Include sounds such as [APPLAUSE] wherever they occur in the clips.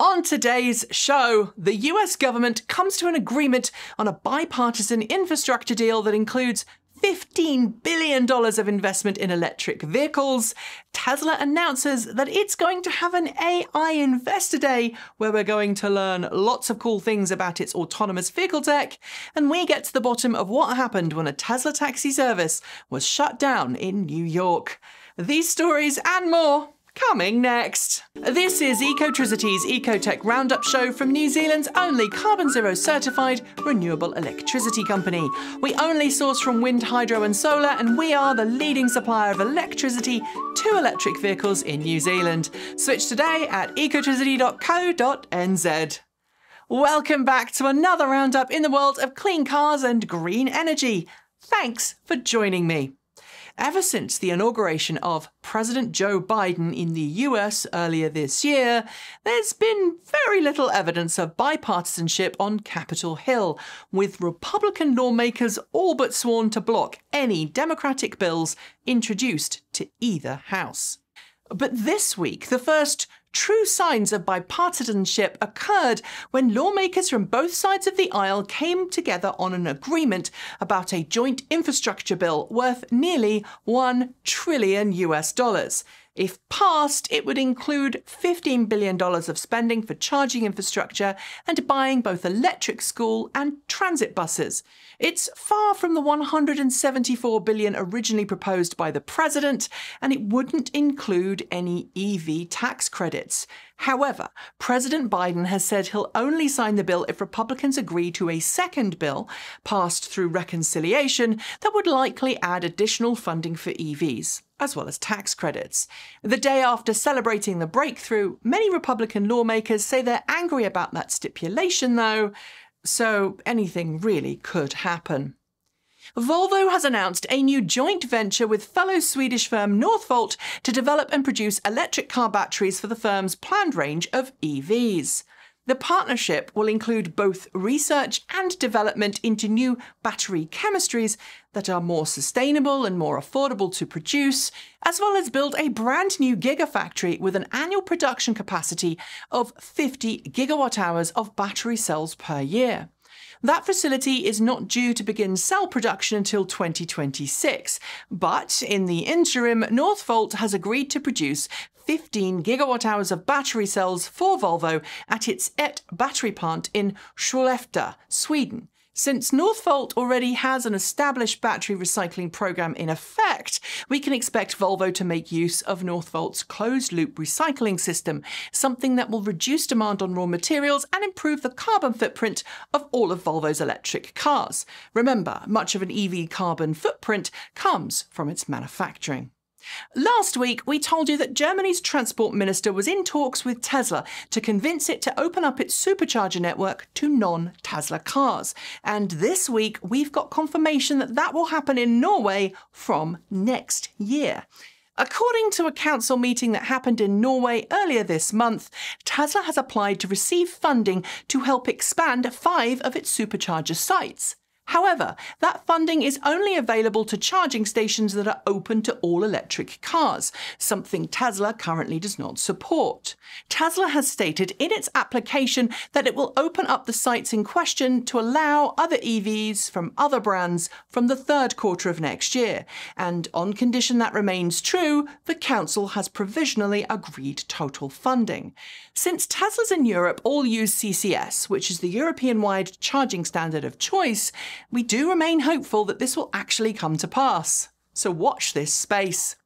On today's show, the US government comes to an agreement on a bipartisan infrastructure deal that includes $15 billion of investment in electric vehicles. Tesla announces that it's going to have an AI Investor Day where we're going to learn lots of cool things about its autonomous vehicle tech. And we get to the bottom of what happened when a Tesla taxi service was shut down in New York. These stories and more Coming next. This is Ecotricity's Ecotech Roundup show from New Zealand's only carbon zero certified renewable electricity company. We only source from wind, hydro, and solar, and we are the leading supplier of electricity to electric vehicles in New Zealand. Switch today at ecotricity.co.nz. Welcome back to another roundup in the world of clean cars and green energy. Thanks for joining me. Ever since the inauguration of President Joe Biden in the US earlier this year, there's been very little evidence of bipartisanship on Capitol Hill, with Republican lawmakers all but sworn to block any Democratic bills introduced to either House. But this week, the first True signs of bipartisanship occurred when lawmakers from both sides of the aisle came together on an agreement about a joint infrastructure bill worth nearly 1 trillion US dollars. If passed, it would include $15 billion of spending for charging infrastructure and buying both electric school and transit buses. It's far from the 174 billion originally proposed by the president, and it wouldn't include any EV tax credits. However, President Biden has said he'll only sign the bill if Republicans agree to a second bill passed through reconciliation that would likely add additional funding for EVs as well as tax credits. The day after celebrating the breakthrough, many Republican lawmakers say they're angry about that stipulation, though, so anything really could happen. Volvo has announced a new joint venture with fellow Swedish firm Northvolt to develop and produce electric car batteries for the firm's planned range of EVs. The partnership will include both research and development into new battery chemistries that are more sustainable and more affordable to produce, as well as build a brand new gigafactory with an annual production capacity of 50 gigawatt hours of battery cells per year. That facility is not due to begin cell production until 2026, but in the interim, Northvolt has agreed to produce 15 gigawatt hours of battery cells for Volvo at its ETT battery plant in Skellefteå, Sweden. Since Northvolt already has an established battery recycling program in effect, we can expect Volvo to make use of Northvolt's closed loop recycling system, something that will reduce demand on raw materials and improve the carbon footprint of all of Volvo's electric cars. Remember, much of an EV carbon footprint comes from its manufacturing. Last week, we told you that Germany's transport minister was in talks with Tesla to convince it to open up its supercharger network to non Tesla cars. And this week, we've got confirmation that that will happen in Norway from next year. According to a council meeting that happened in Norway earlier this month, Tesla has applied to receive funding to help expand five of its supercharger sites. However, that funding is only available to charging stations that are open to all electric cars, something Tesla currently does not support. Tesla has stated in its application that it will open up the sites in question to allow other EVs from other brands from the third quarter of next year, and on condition that remains true, the council has provisionally agreed total funding. Since Teslas in Europe all use CCS, which is the European wide charging standard of choice, we do remain hopeful that this will actually come to pass. So watch this space.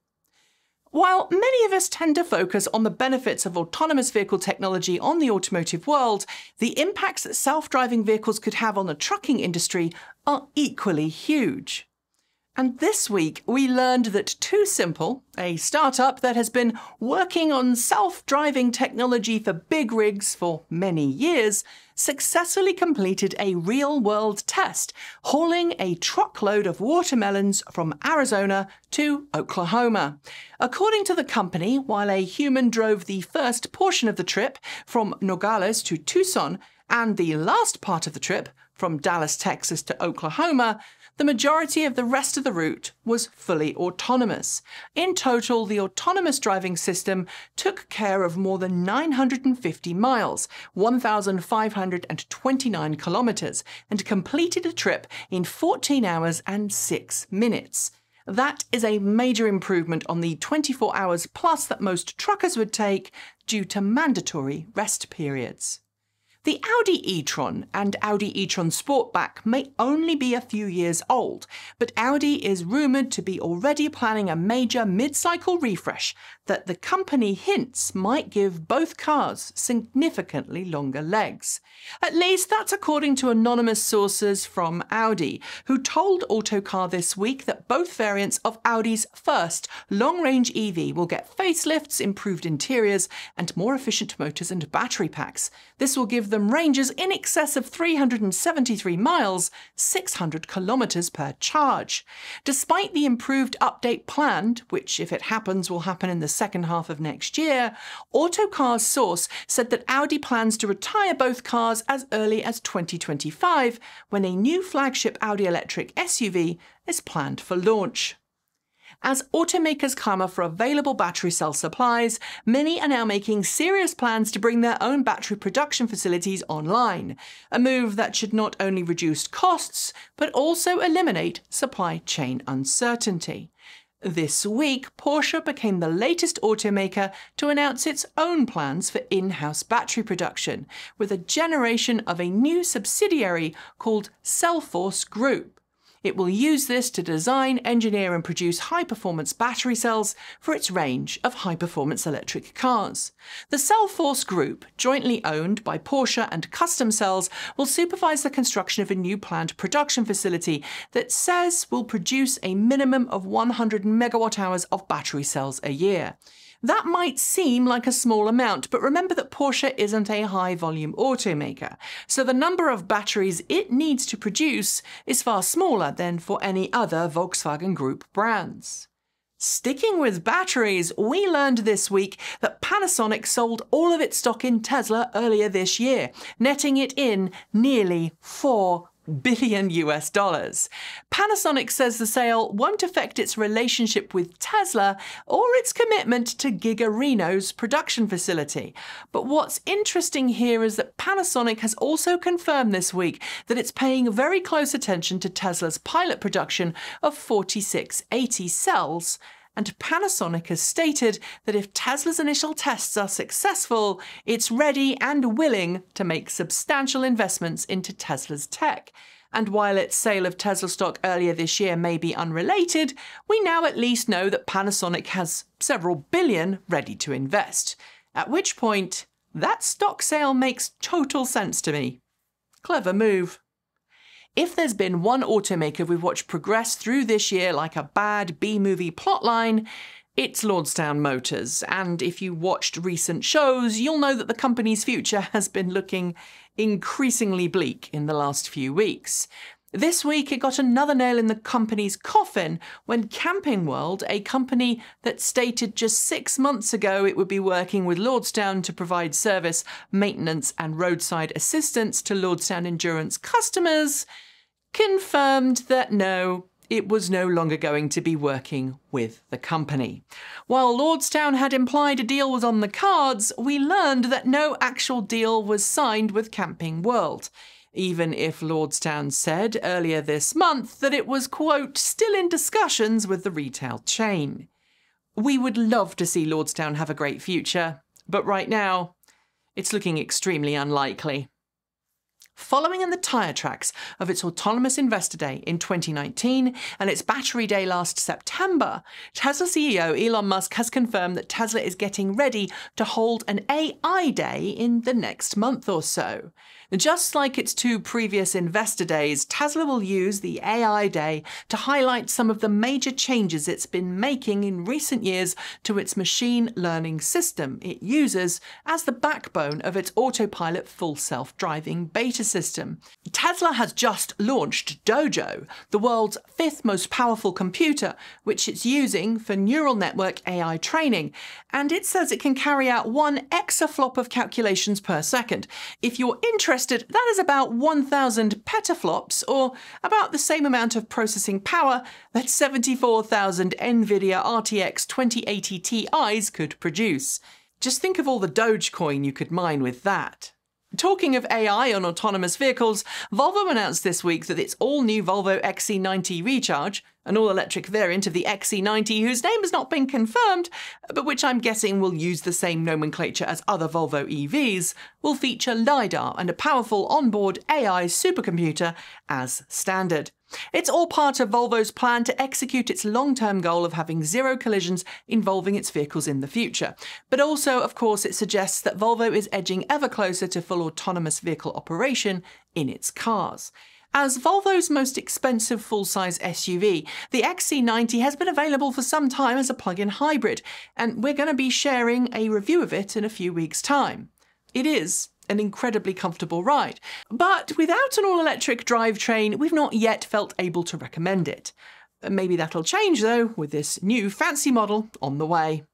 While many of us tend to focus on the benefits of autonomous vehicle technology on the automotive world, the impacts that self driving vehicles could have on the trucking industry are equally huge. And this week, we learned that TuSimple, a startup that has been working on self driving technology for big rigs for many years, successfully completed a real world test, hauling a truckload of watermelons from Arizona to Oklahoma. According to the company, while a human drove the first portion of the trip from Nogales to Tucson, and the last part of the trip from Dallas, Texas to Oklahoma, the majority of the rest of the route was fully autonomous. In total, the autonomous driving system took care of more than 950 miles, 1,529 kilometers, and completed a trip in 14 hours and 6 minutes. That is a major improvement on the 24 hours plus that most truckers would take due to mandatory rest periods. The Audi e-tron and Audi e-tron Sportback may only be a few years old, but Audi is rumoured to be already planning a major mid-cycle refresh that the company hints might give both cars significantly longer legs. At least that's according to anonymous sources from Audi, who told Autocar this week that both variants of Audi's first long-range EV will get facelifts, improved interiors, and more efficient motors and battery packs. This will give them ranges in excess of 373 miles, 600 kilometres per charge. Despite the improved update planned, which if it happens will happen in the second half of next year, Autocar's source said that Audi plans to retire both cars as early as 2025, when a new flagship Audi electric SUV is planned for launch. As automakers clamour for available battery cell supplies, many are now making serious plans to bring their own battery production facilities online, a move that should not only reduce costs, but also eliminate supply chain uncertainty. This week, Porsche became the latest automaker to announce its own plans for in house battery production, with a generation of a new subsidiary called Cellforce Group. It will use this to design, engineer, and produce high performance battery cells for its range of high performance electric cars. The Cellforce Group, jointly owned by Porsche and Custom Cells, will supervise the construction of a new planned production facility that says will produce a minimum of 100 megawatt hours of battery cells a year. That might seem like a small amount, but remember that Porsche isn't a high volume automaker, so the number of batteries it needs to produce is far smaller than for any other Volkswagen Group brands. Sticking with batteries, we learned this week that Panasonic sold all of its stock in Tesla earlier this year, netting it in nearly 4 billion US dollars. Panasonic says the sale won't affect its relationship with Tesla or its commitment to Giga Reno's production facility. But what's interesting here is that Panasonic has also confirmed this week that it's paying very close attention to Tesla's pilot production of 4680 cells and Panasonic has stated that if Tesla's initial tests are successful, it's ready and willing to make substantial investments into Tesla's tech. And while its sale of Tesla stock earlier this year may be unrelated, we now at least know that Panasonic has several billion ready to invest. At which point, that stock sale makes total sense to me. Clever move. If there's been one automaker we've watched progress through this year like a bad B movie plotline, it's Lordstown Motors, and if you watched recent shows, you'll know that the company's future [LAUGHS] has been looking increasingly bleak in the last few weeks. This week, it got another nail in the company's coffin when Camping World, a company that stated just six months ago it would be working with Lordstown to provide service, maintenance, and roadside assistance to Lordstown Endurance customers, confirmed that no, it was no longer going to be working with the company. While Lordstown had implied a deal was on the cards, we learned that no actual deal was signed with Camping World even if Lordstown said earlier this month that it was, quote, still in discussions with the retail chain. We would love to see Lordstown have a great future, but right now, it's looking extremely unlikely. Following in the tyre tracks of its autonomous investor day in 2019 and its battery day last September, Tesla CEO Elon Musk has confirmed that Tesla is getting ready to hold an AI day in the next month or so. Just like its two previous investor days, Tesla will use the AI Day to highlight some of the major changes it's been making in recent years to its machine learning system it uses as the backbone of its autopilot full self driving beta system. Tesla has just launched Dojo, the world's fifth most powerful computer, which it's using for neural network AI training, and it says it can carry out one exaflop of calculations per second. If you're interested, that is about 1,000 petaflops, or about the same amount of processing power that 74,000 NVIDIA RTX 2080 Ti's could produce. Just think of all the Dogecoin you could mine with that. Talking of AI on autonomous vehicles, Volvo announced this week that its all new Volvo XC90 Recharge, an all electric variant of the XC90 whose name has not been confirmed, but which I'm guessing will use the same nomenclature as other Volvo EVs, will feature LiDAR and a powerful onboard AI supercomputer as standard. It's all part of Volvo's plan to execute its long term goal of having zero collisions involving its vehicles in the future. But also, of course, it suggests that Volvo is edging ever closer to full autonomous vehicle operation in its cars. As Volvo's most expensive full size SUV, the XC90 has been available for some time as a plug in hybrid, and we're going to be sharing a review of it in a few weeks' time. It is an incredibly comfortable ride. But without an all electric drivetrain, we've not yet felt able to recommend it. Maybe that'll change though, with this new fancy model on the way.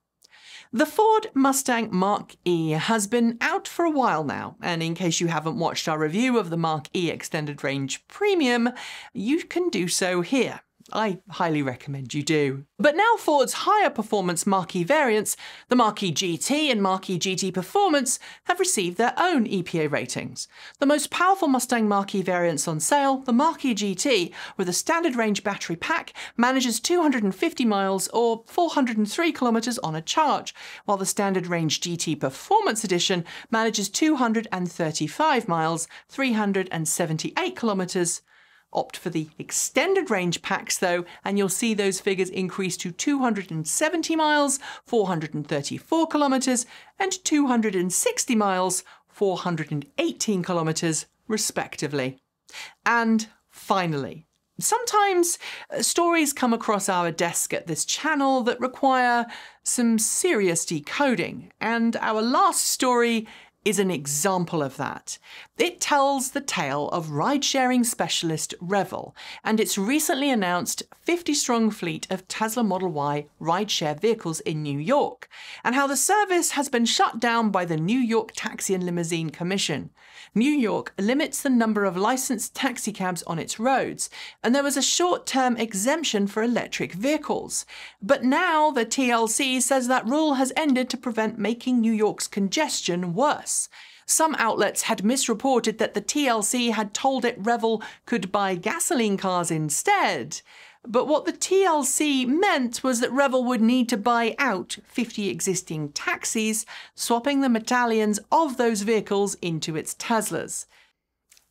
The Ford Mustang Mach E has been out for a while now, and in case you haven't watched our review of the Mach E Extended Range Premium, you can do so here. I highly recommend you do. But now Ford's higher performance Mach-E variants, the Mach-E GT and Mach-E GT Performance, have received their own EPA ratings. The most powerful Mustang Mach-E variants on sale, the Mach-E GT, with a standard range battery pack, manages 250 miles or 403 kilometers on a charge, while the standard range GT Performance Edition manages 235 miles, 378 kilometers Opt for the extended range packs though, and you'll see those figures increase to 270 miles, 434 kilometres, and 260 miles, 418 kilometres, respectively. And finally, Sometimes uh, stories come across our desk at this channel that require some serious decoding, and our last story is an example of that. It tells the tale of ride sharing specialist Revel and its recently announced 50 strong fleet of Tesla Model Y rideshare vehicles in New York, and how the service has been shut down by the New York Taxi and Limousine Commission. New York limits the number of licensed taxicabs on its roads, and there was a short term exemption for electric vehicles. But now the TLC says that rule has ended to prevent making New York's congestion worse. Some outlets had misreported that the TLC had told it Revel could buy gasoline cars instead. But what the TLC meant was that Revel would need to buy out 50 existing taxis, swapping the medallions of those vehicles into its Teslas.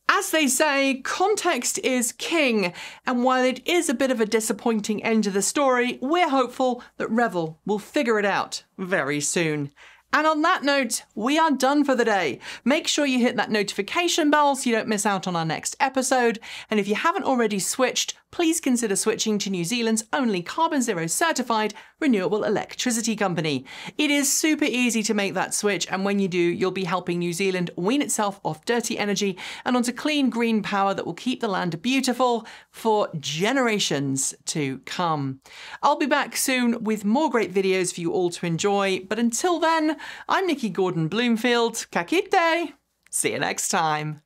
As they say, context is king, and while it is a bit of a disappointing end to the story, we're hopeful that Revel will figure it out very soon. And on that note, we are done for the day. Make sure you hit that notification bell so you don't miss out on our next episode. And if you haven't already switched, please consider switching to New Zealand's only carbon zero certified renewable electricity company. It is super easy to make that switch, and when you do, you'll be helping New Zealand wean itself off dirty energy and onto clean green power that will keep the land beautiful for generations to come. I'll be back soon with more great videos for you all to enjoy, but until then, I'm Nikki Gordon Bloomfield. Ka kite! See you next time.